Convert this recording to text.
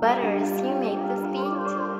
Butters, you make this beat?